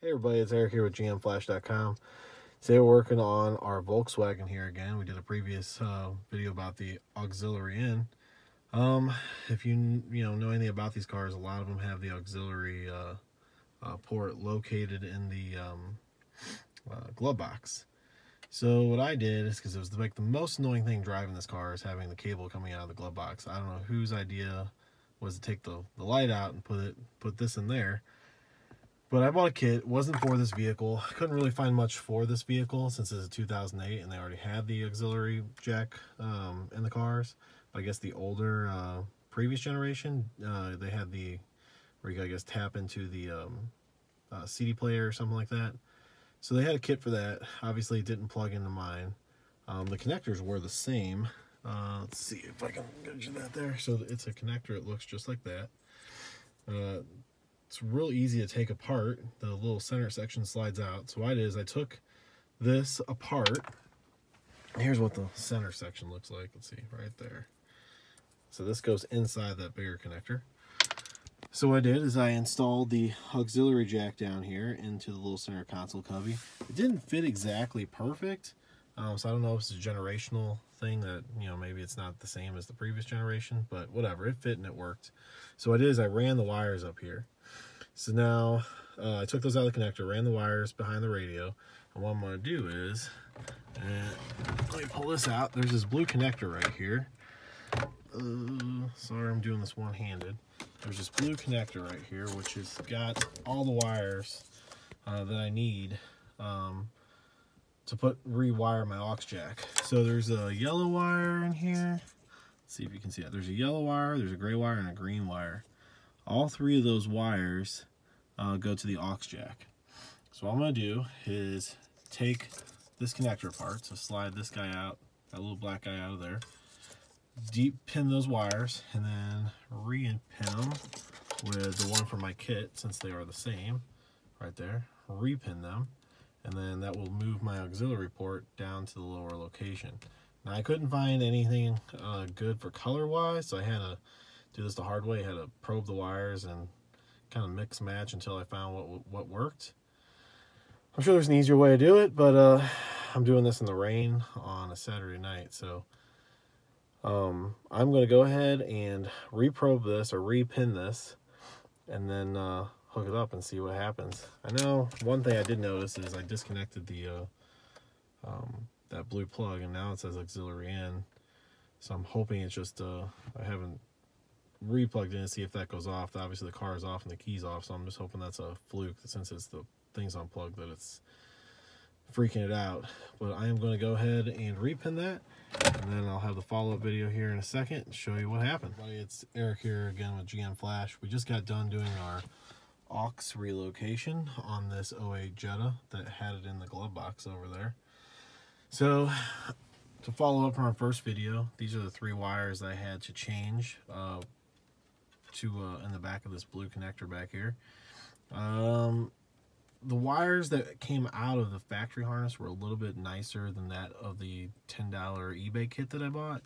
Hey everybody, it's Eric here with GMFlash.com. Today we're working on our Volkswagen here again. We did a previous uh, video about the auxiliary in. Um, if you you know know anything about these cars, a lot of them have the auxiliary uh, uh, port located in the um, uh, glove box. So what I did is because it was like the most annoying thing driving this car is having the cable coming out of the glove box. I don't know whose idea was to take the, the light out and put it put this in there but I bought a kit. It wasn't for this vehicle. I couldn't really find much for this vehicle since it's a 2008 and they already had the auxiliary jack um, in the cars. But I guess the older uh, previous generation, uh, they had the where you I guess tap into the um, uh, CD player or something like that. So they had a kit for that. Obviously, it didn't plug into mine. Um, the connectors were the same. Uh, let's see if I can get you that there. So it's a connector. It looks just like that. It's real easy to take apart. The little center section slides out. So what I did is I took this apart. Here's what the center section looks like. Let's see, right there. So this goes inside that bigger connector. So what I did is I installed the auxiliary jack down here into the little center console cubby. It didn't fit exactly perfect, um, so I don't know if it's a generational thing that, you know, maybe it's not the same as the previous generation, but whatever, it fit and it worked. So what I did is I ran the wires up here. So now uh, I took those out of the connector, ran the wires behind the radio, and what I'm to do is, let me pull this out. There's this blue connector right here. Uh, sorry, I'm doing this one-handed. There's this blue connector right here, which has got all the wires uh, that I need um, to put rewire my aux jack. So there's a yellow wire in here. Let's see if you can see that. There's a yellow wire, there's a gray wire, and a green wire. All three of those wires uh, go to the aux jack. So what I'm going to do is take this connector apart, so slide this guy out, that little black guy out of there, deep pin those wires, and then re-pin them with the one from my kit, since they are the same, right there, repin them, and then that will move my auxiliary port down to the lower location. Now I couldn't find anything uh, good for color-wise, so I had to do this the hard way. I had to probe the wires and kind of mix match until I found what what worked. I'm sure there's an easier way to do it, but uh, I'm doing this in the rain on a Saturday night, so um, I'm going to go ahead and reprobe this or repin this, and then uh, hook it up and see what happens. I know one thing I did notice is I disconnected the uh, um, that blue plug, and now it says auxiliary in. So I'm hoping it's just uh, I haven't replugged in to see if that goes off. Obviously the car is off and the key's off, so I'm just hoping that's a fluke since it's the thing's unplugged that it's freaking it out. But I am going to go ahead and repin that, and then I'll have the follow-up video here in a second and show you what happened. It's Eric here again with GM Flash. We just got done doing our aux relocation on this 08 Jetta that had it in the glove box over there. So to follow up from our first video, these are the three wires I had to change uh, to uh, in the back of this blue connector back here. Um, the wires that came out of the factory harness were a little bit nicer than that of the $10 eBay kit that I bought.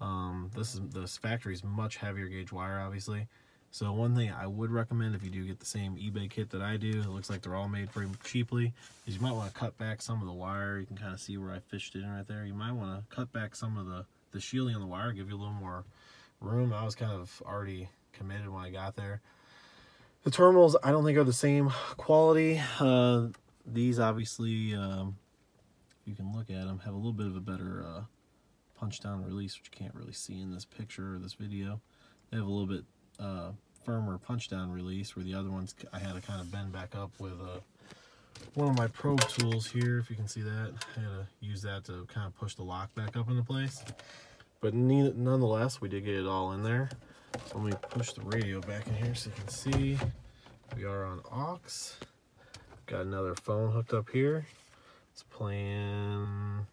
Um, this is this factory is much heavier gauge wire, obviously. So one thing I would recommend if you do get the same eBay kit that I do, it looks like they're all made pretty cheaply, is you might want to cut back some of the wire. You can kind of see where I fished in right there. You might want to cut back some of the, the shielding on the wire, give you a little more room. I was kind of already committed when I got there. The terminals, I don't think are the same quality. Uh, these obviously, um, you can look at them, have a little bit of a better uh, punch down release, which you can't really see in this picture or this video. They have a little bit uh, firmer punch down release where the other ones I had to kind of bend back up with uh, one of my probe tools here, if you can see that. I had to use that to kind of push the lock back up into place. But nonetheless, we did get it all in there. Let me push the radio back in here so you can see. We are on aux. Got another phone hooked up here. It's playing,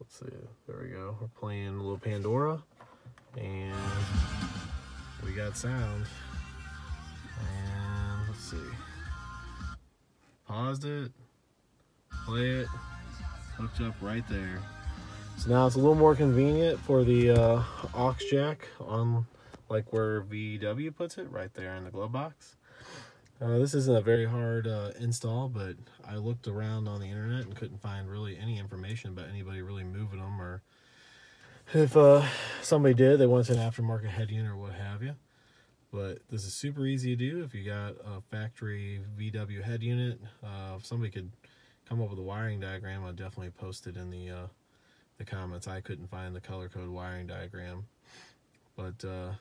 let's see, there we go. We're playing a little Pandora. And we got sound. And let's see. Paused it, play it, hooked up right there. So now it's a little more convenient for the uh, aux jack on like where VW puts it, right there in the glove box. Uh, this isn't a very hard uh, install, but I looked around on the internet and couldn't find really any information about anybody really moving them or if uh, somebody did, they wanted an aftermarket head unit or what have you. But this is super easy to do if you got a factory VW head unit. Uh, if somebody could come up with a wiring diagram, I'd definitely post it in the uh, the comments. I couldn't find the color code wiring diagram, but uh,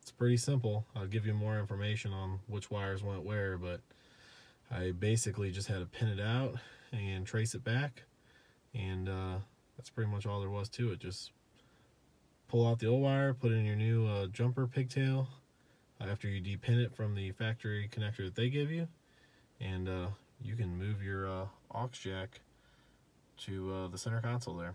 it's pretty simple. I'll give you more information on which wires went where, but I basically just had to pin it out and trace it back, and uh, that's pretty much all there was to it. Just pull out the old wire, put in your new uh, jumper pigtail after you depin it from the factory connector that they give you, and uh, you can move your uh, aux jack to uh, the center console there.